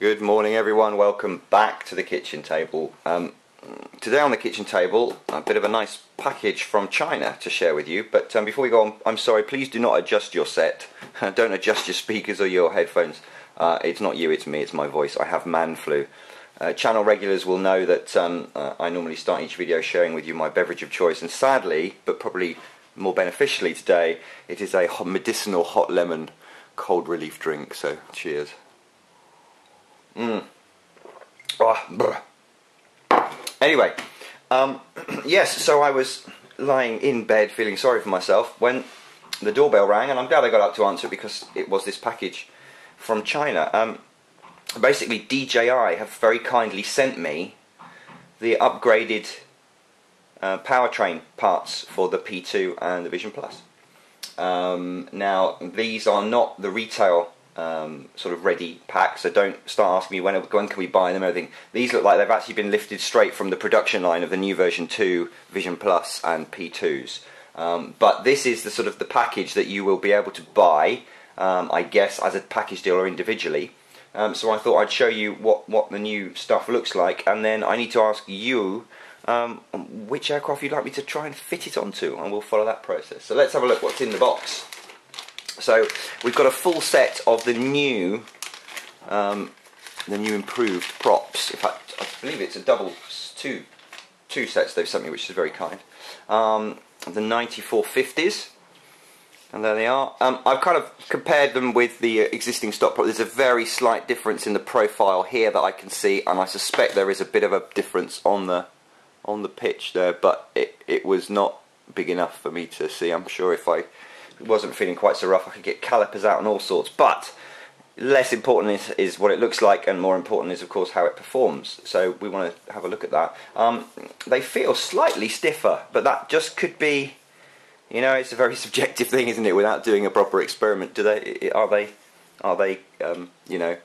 Good morning, everyone. Welcome back to the kitchen table. Um, today on the kitchen table, a bit of a nice package from China to share with you. But um, before we go on, I'm sorry, please do not adjust your set. Don't adjust your speakers or your headphones. Uh, it's not you, it's me, it's my voice. I have man flu. Uh, channel regulars will know that um, uh, I normally start each video sharing with you my beverage of choice, and sadly, but probably more beneficially today, it is a medicinal hot lemon cold relief drink. So, cheers. Mm. Oh, anyway, um, yes, so I was lying in bed feeling sorry for myself when the doorbell rang, and I'm glad I got up to answer it because it was this package from China. Um, basically DJI have very kindly sent me the upgraded uh, powertrain parts for the P2 and the Vision Plus. Um, now these are not the retail um, sort of ready packs, so don't start asking me when, when can we buy them. Everything. These look like they've actually been lifted straight from the production line of the new version 2, Vision Plus, and P2s. Um, but this is the sort of the package that you will be able to buy, um, I guess, as a package deal or individually. Um, so I thought I'd show you what, what the new stuff looks like, and then I need to ask you um, which aircraft you'd like me to try and fit it onto, and we'll follow that process. So let's have a look what's in the box. So we've got a full set of the new, um, the new improved props. In fact, I believe it's a double two, two sets they've sent me, which is very kind. Um, the 9450s and there they are. Um, I've kind of compared them with the uh, existing stock. There's a very slight difference in the profile here that I can see, and I suspect there is a bit of a difference on the on the pitch there, but it it was not big enough for me to see. I'm sure if I wasn't feeling quite so rough, I could get calipers out and all sorts. But less important is, is what it looks like, and more important is, of course, how it performs. So we want to have a look at that. Um, they feel slightly stiffer, but that just could be you know, it's a very subjective thing, isn't it? Without doing a proper experiment, do they? Are they? Are they? Um, you know,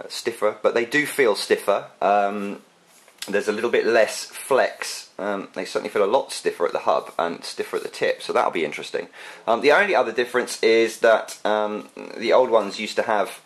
uh, stiffer? But they do feel stiffer. Um, there's a little bit less flex. Um, they certainly feel a lot stiffer at the hub and stiffer at the tip, so that'll be interesting. Um, the only other difference is that um, the old ones used to have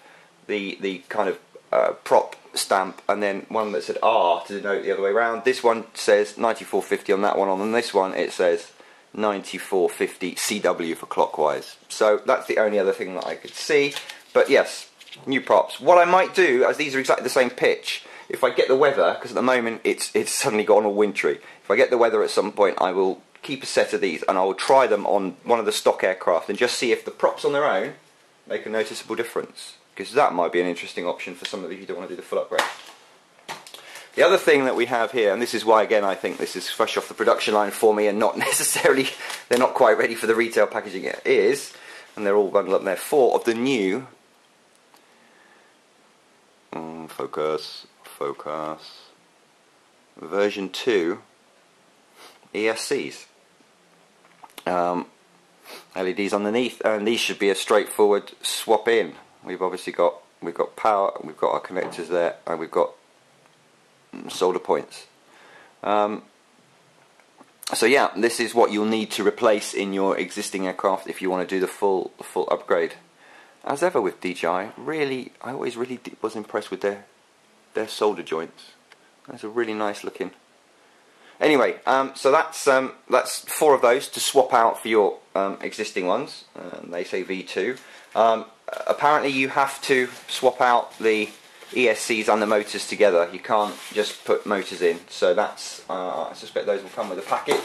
the the kind of uh, prop stamp and then one that said R to denote the other way around. This one says 9450 on that one. On this one, it says 9450 CW for clockwise. So that's the only other thing that I could see. But yes, new props. What I might do, as these are exactly the same pitch, if I get the weather, because at the moment it's it's suddenly gone all wintry. If I get the weather at some point, I will keep a set of these and I will try them on one of the stock aircraft and just see if the props on their own make a noticeable difference. Because that might be an interesting option for some of you who don't want to do the full upgrade. The other thing that we have here, and this is why again I think this is fresh off the production line for me and not necessarily, they're not quite ready for the retail packaging yet, is, and they're all bundled up there, four of the new, mm, focus, focus, version 2 ESCs. Um, LEDs underneath, and these should be a straightforward swap in. We've obviously got we've got power, we've got our connectors there, and we've got solder points. Um, so yeah, this is what you'll need to replace in your existing aircraft if you want to do the full the full upgrade. As ever with DJI, really, I always really was impressed with their their solder joints. That's a really nice looking. Anyway, um, so that's um, that's four of those to swap out for your um, existing ones. they say V2. Um, apparently, you have to swap out the ESCs and the motors together. You can't just put motors in. So that's, uh, I suspect those will come with a packet,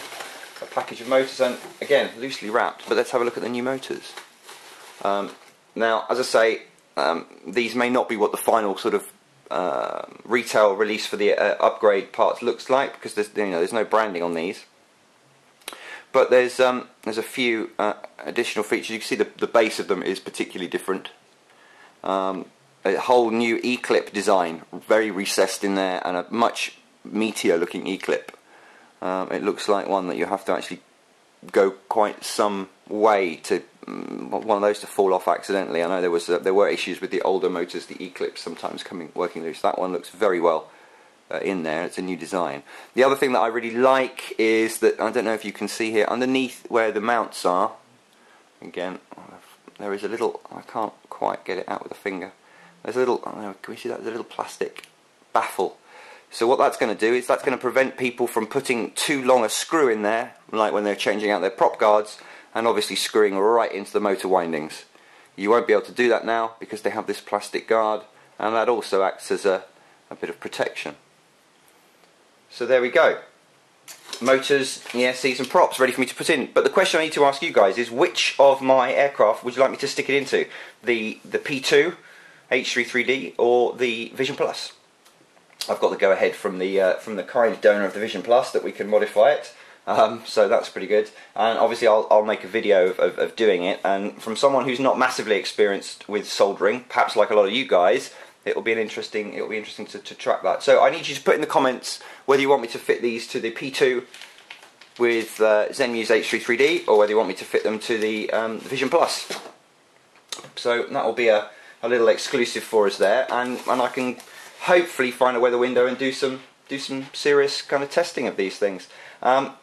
a package of motors, and again, loosely wrapped. But let's have a look at the new motors. Um, now, as I say, um, these may not be what the final sort of uh, retail release for the uh, upgrade parts looks like because there's you know there's no branding on these. But there's um, there's a few uh, additional features. You can see the the base of them is particularly different. Um, a whole new E-clip design, very recessed in there, and a much meatier looking E-clip. Um, it looks like one that you have to actually go quite some way to um, one of those to fall off accidentally. I know there was uh, there were issues with the older motors, the E-clips sometimes coming working loose. That one looks very well uh, in there. It's a new design. The other thing that I really like is that I don't know if you can see here underneath where the mounts are. Again, there is a little. I can't quite get it out with a finger there's a little, know, can we see that? There's a little plastic baffle. So what that's going to do is that's going to prevent people from putting too long a screw in there, like when they're changing out their prop guards, and obviously screwing right into the motor windings. You won't be able to do that now because they have this plastic guard, and that also acts as a, a bit of protection. So there we go motors, ESCs and props ready for me to put in. But the question I need to ask you guys is which of my aircraft would you like me to stick it into? The, the P2, H33D or the Vision Plus? I've got the go ahead from the, uh, from the kind donor of the Vision Plus that we can modify it. Um, so that's pretty good. And obviously I'll, I'll make a video of, of, of doing it. And from someone who's not massively experienced with soldering, perhaps like a lot of you guys, it'll be an interesting it'll be interesting to, to track that. So I need you to put in the comments whether you want me to fit these to the P2 with uh, Zenmuse H33D or whether you want me to fit them to the um, Vision Plus. So that will be a, a little exclusive for us there, and and I can hopefully find a weather window and do some do some serious kind of testing of these things. Um,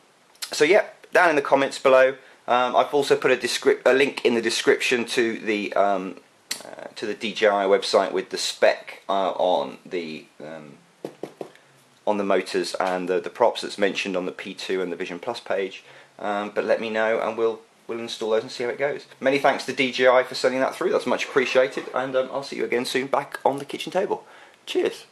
so yeah, down in the comments below. Um, I've also put a, a, link in the description to the um, uh, to the DJI website with the spec uh, on the um, on the motors and the, the props that's mentioned on the P2 and the Vision Plus page. Um, but let me know and we'll we'll install those and see how it goes. Many thanks to DJI for sending that through. That's much appreciated, and um, I'll see you again soon back on the kitchen table. Cheers.